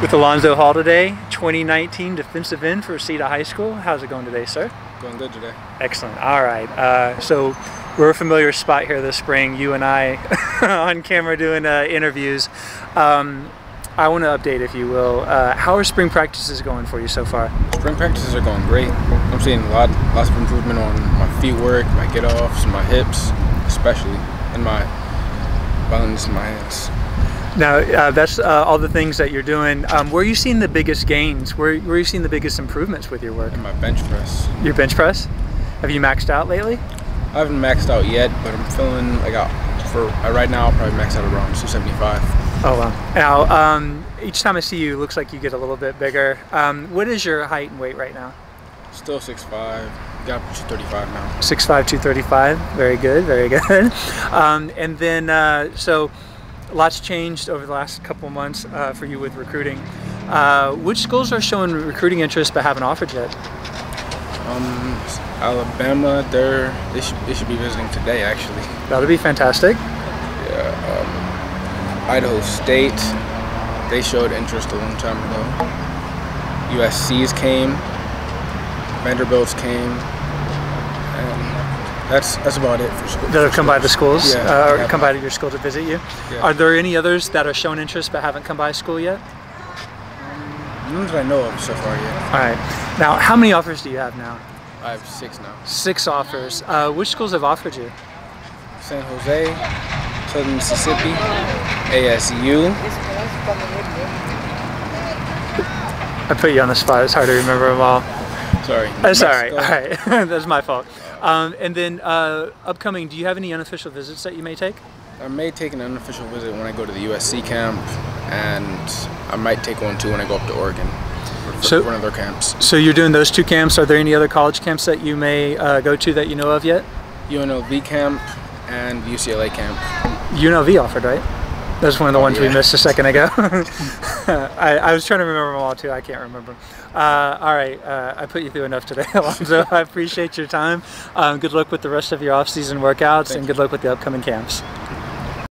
with Alonzo Hall today, 2019 defensive end for Reseda High School. How's it going today, sir? Going good today. Excellent. All right. Uh, so we're a familiar spot here this spring. You and I on camera doing uh, interviews. Um, I want to update, if you will. Uh, how are spring practices going for you so far? Spring practices are going great. I'm seeing a lot, lots of improvement on my feet work, my get offs, my hips, especially, and my balance in my hands. Now, uh, that's uh, all the things that you're doing. Um, where are you seeing the biggest gains? Where, where are you seeing the biggest improvements with your work? And my bench press. Your bench press? Have you maxed out lately? I haven't maxed out yet, but I'm feeling like I, for uh, right now, I'll probably max out around 275. Oh wow! Now, um, each time I see you, it looks like you get a little bit bigger. Um, what is your height and weight right now? Still 6'5", got 235 now. 6'5", 235. Very good, very good. Um, and then, uh, so lots changed over the last couple months uh, for you with recruiting. Uh, which schools are showing recruiting interest but haven't offered yet? Um, Alabama, they're they should, they should be visiting today actually. That'll be fantastic. Yeah. Um, Idaho State, they showed interest a long time ago. USC's came. Vanderbilt's came. That's that's about it for school. That have come by the schools, yeah, uh, or yeah. come by to your school to visit you. Yeah. Are there any others that are showing interest but haven't come by school yet? None that I know of so far yet. All right. Now, how many offers do you have now? I have six now. Six offers. Uh, which schools have offered you? San Jose, Southern Mississippi, ASU. I put you on the spot. It's hard to remember them all. Sorry. That's all right. Mexico. All right. That's my fault. Um, and then uh, upcoming, do you have any unofficial visits that you may take? I may take an unofficial visit when I go to the USC camp, and I might take one too when I go up to Oregon for, for So- one of their camps. So you're doing those two camps. Are there any other college camps that you may uh, go to that you know of yet? UNLV camp and UCLA camp. UNLV offered, right? That's one of the ones we yeah. missed a second ago. I, I was trying to remember them all too. I can't remember. Uh, all right, uh, I put you through enough today, Alonzo. I appreciate your time. Um, good luck with the rest of your off-season workouts, Thank and you. good luck with the upcoming camps.